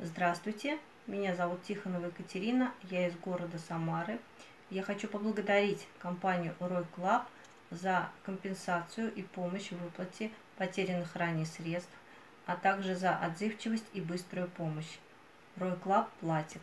Здравствуйте, меня зовут Тихонова Екатерина, я из города Самары. Я хочу поблагодарить компанию Roy Club за компенсацию и помощь в выплате потерянных ранее средств, а также за отзывчивость и быструю помощь. Roy Club платит.